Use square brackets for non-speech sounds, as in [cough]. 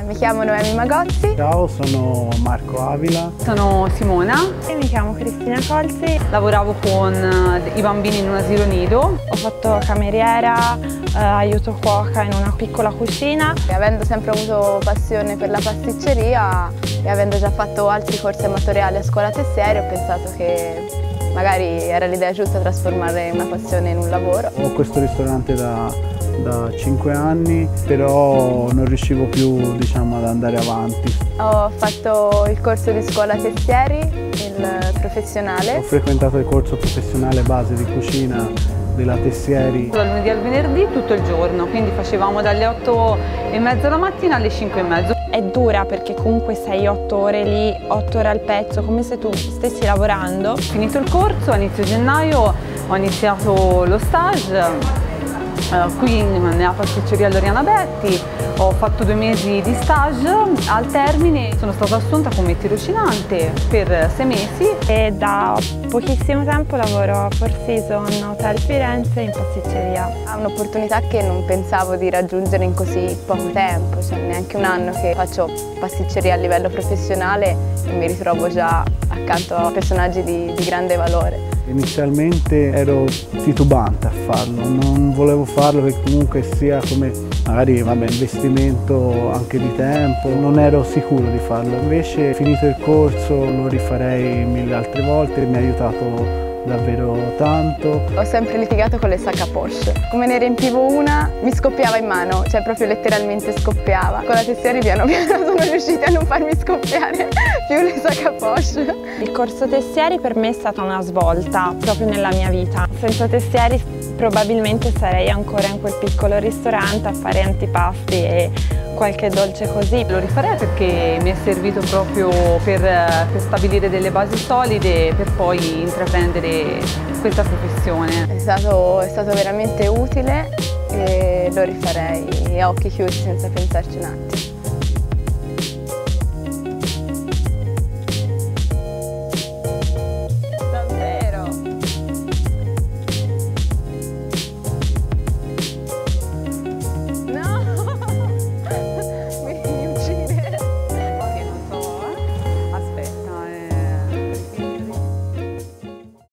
Mi chiamo Noemi Magozzi. Ciao, sono Marco Avila. Sono Simona. E mi chiamo Cristina Colzi. Lavoravo con eh, i bambini in un asilo nido. Ho fatto cameriera, eh, aiuto cuoca in una piccola cucina. E avendo sempre avuto passione per la pasticceria e avendo già fatto altri corsi amatoriali a scuola tessieri ho pensato che magari era l'idea giusta trasformare una passione in un lavoro. Ho questo ristorante da da 5 anni, però non riuscivo più diciamo, ad andare avanti. Ho fatto il corso di scuola testieri, il professionale. Ho frequentato il corso professionale base di cucina della Tessieri. Dal lunedì al venerdì tutto il giorno, quindi facevamo dalle 8 e mezza la mattina alle 5 e mezzo. È dura perché comunque sei 8 ore lì, 8 ore al pezzo, come se tu stessi lavorando. Finito il corso, a inizio gennaio ho iniziato lo stage Uh, qui nella pasticceria Loriana Betti ho fatto due mesi di stage, al termine sono stata assunta come tirocinante per sei mesi e da pochissimo tempo lavoro a Four Season Hotel Firenze in pasticceria. È un'opportunità che non pensavo di raggiungere in così poco tempo, cioè neanche un anno che faccio pasticceria a livello professionale e mi ritrovo già accanto a personaggi di, di grande valore. Inizialmente ero titubante a farlo, non volevo farlo perché comunque sia come magari vabbè, investimento anche di tempo, non ero sicuro di farlo. Invece finito il corso lo rifarei mille altre volte, mi ha aiutato davvero tanto. Ho sempre litigato con le sacca Porsche. Come ne riempivo una mi scoppiava in mano, cioè proprio letteralmente scoppiava. Con la tessiera piano piano [laughs] sono riuscita a non farmi scoppiare più le sacca Porsche. Il corso tessieri per me è stata una svolta proprio nella mia vita. Senza tessieri probabilmente sarei ancora in quel piccolo ristorante a fare antipasti e qualche dolce così. Lo rifarei perché mi è servito proprio per, per stabilire delle basi solide per poi intraprendere questa professione. È stato, è stato veramente utile e lo rifarei a occhi chiusi senza pensarci un attimo.